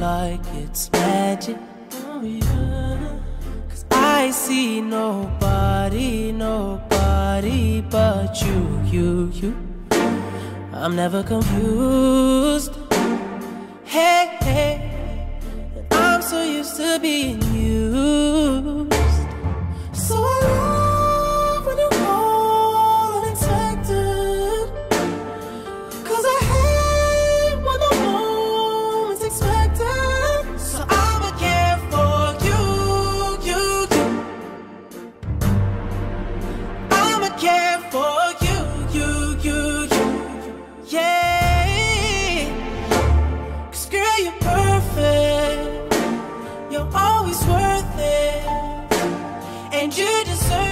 like it's magic. Cause I see nobody, nobody but you, you, you. I'm never confused. Hey, hey, I'm so used to being. deserve